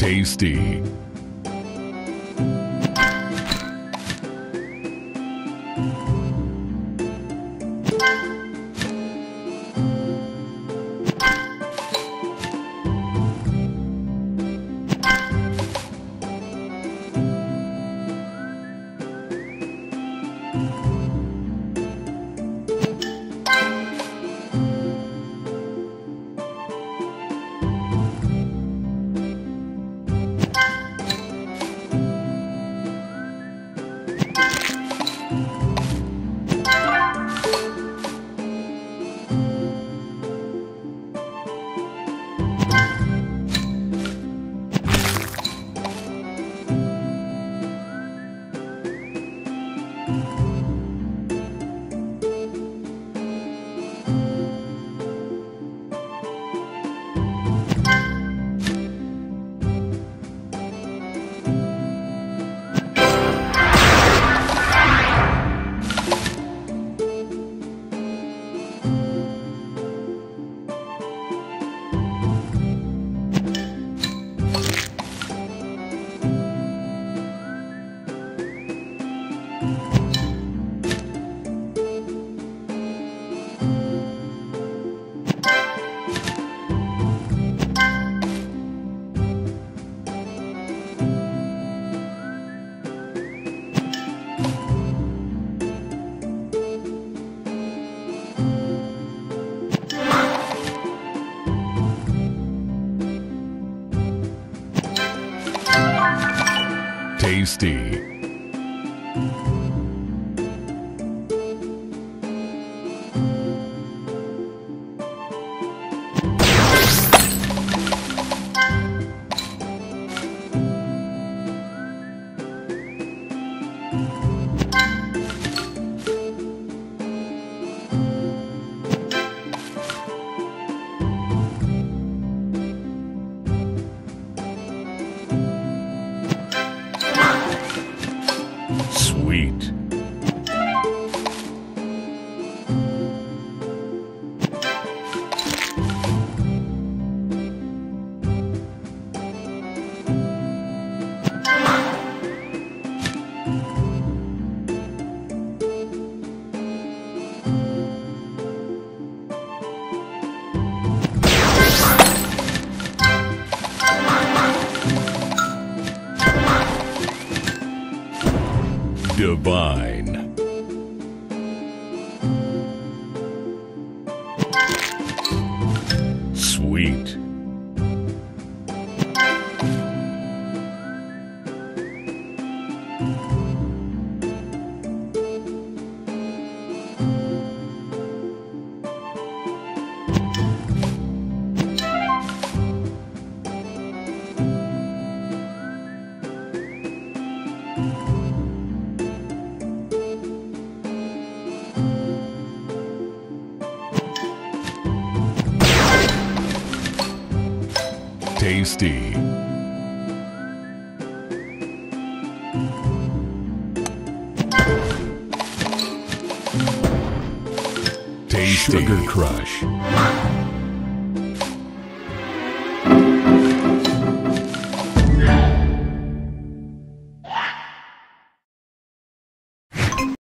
Tasty. Tasty. Divine. Tasty. Tasty. Sugar Crush.